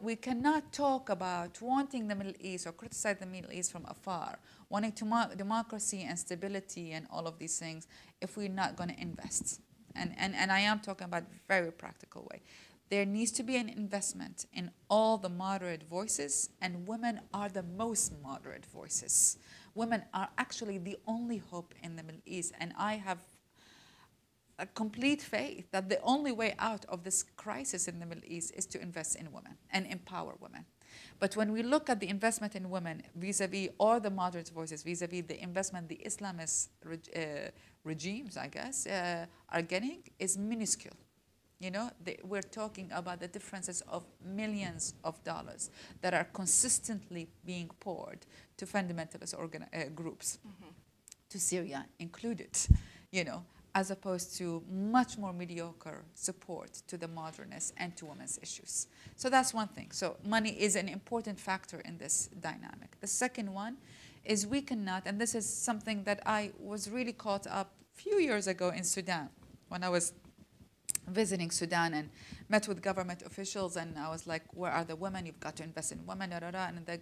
we cannot talk about wanting the Middle East or criticize the Middle East from afar, wanting democracy and stability and all of these things if we're not going to invest. And, and, and I am talking about very practical way. There needs to be an investment in all the moderate voices, and women are the most moderate voices. Women are actually the only hope in the Middle East, and I have a complete faith that the only way out of this crisis in the Middle East is to invest in women and empower women. But when we look at the investment in women vis-a-vis or the moderate voices vis-a-vis the investment the Islamist uh, regimes, I guess, uh, are getting is minuscule. You know, they, we're talking about the differences of millions of dollars that are consistently being poured to fundamentalist uh, groups, mm-hmm. to Syria included. You know, as opposed to much more mediocre support to the modernists and to women's issues. So that's one thing. So money is an important factor in this dynamic. The second one is we cannot, and this is something that I was really caught up a few years ago in Sudan when I was visiting Sudan and met with government officials and I was like, where are the women? You've got to invest in women, da, da, da. and the,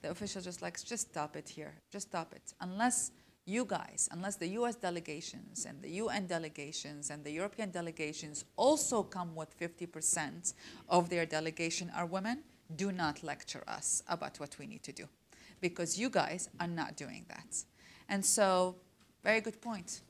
the official just like, just stop it here, just stop it. Unless you guys, unless the US delegations and the UN delegations and the European delegations also come with 50% of their delegation are women, do not lecture us about what we need to do because you guys are not doing that. And so, very good point.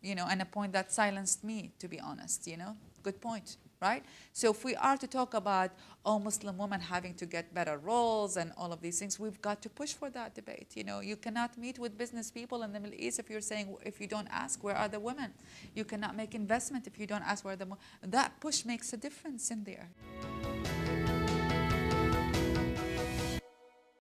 You know, and a point that silenced me, to be honest, you know, good point right? So if we are to talk about all Muslim women having to get better roles and all of these things, we've got to push for that debate. You know, you cannot meet with business people in the Middle East if you're saying, if you don't ask, where are the women? You cannot make investment if you don't ask where the, that push makes a difference in there.